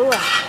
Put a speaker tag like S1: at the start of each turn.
S1: Ugh.